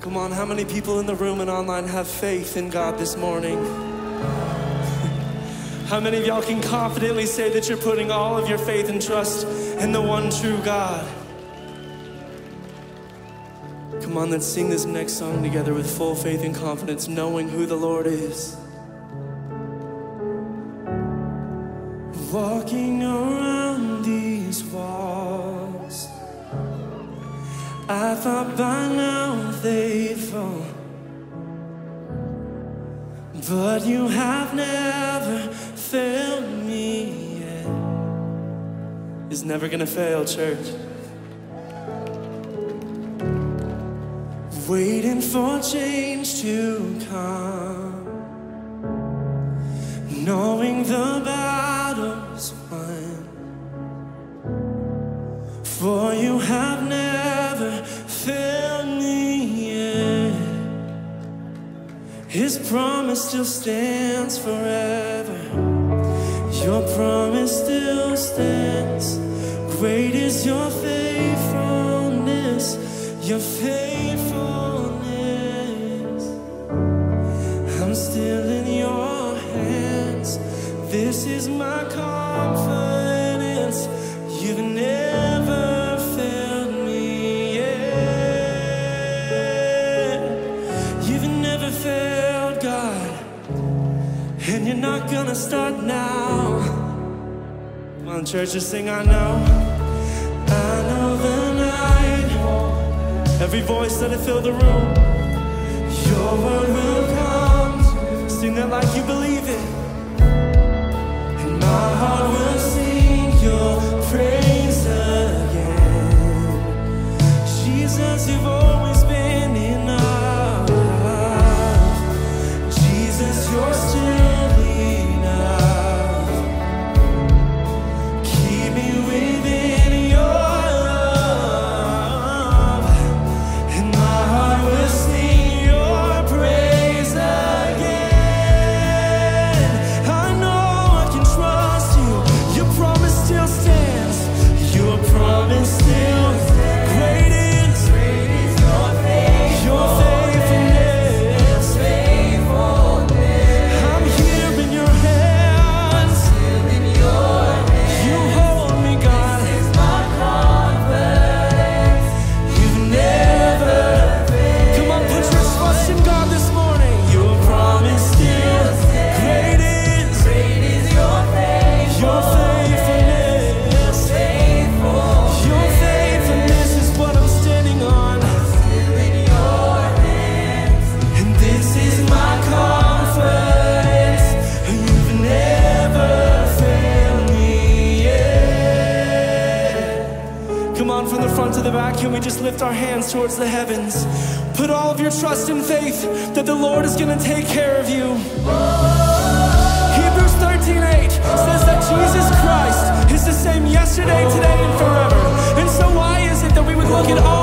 Come on, how many people in the room and online have faith in God this morning? How many of y'all can confidently say that you're putting all of your faith and trust in the one true God? Come on, let's sing this next song together with full faith and confidence, knowing who the Lord is. Walking around these walls, I thought by now they'd. But you have never failed me yet. Is never gonna fail, church. Waiting for change to come, knowing the battle's won. His promise still stands forever. Your promise still stands. Great is your faithfulness, your faithfulness. I'm still in your hands. This is my confidence. And you're not gonna start now. Come on, church, just sing, I know. I know the night. Every voice that it fill the room. Your word will come. Sing that like you believe on, from the front to the back, can we just lift our hands towards the heavens? Put all of your trust and faith that the Lord is gonna take care of you. Hebrews 13:8 says that Jesus Christ is the same yesterday, today, and forever. And so why is it that we would look at all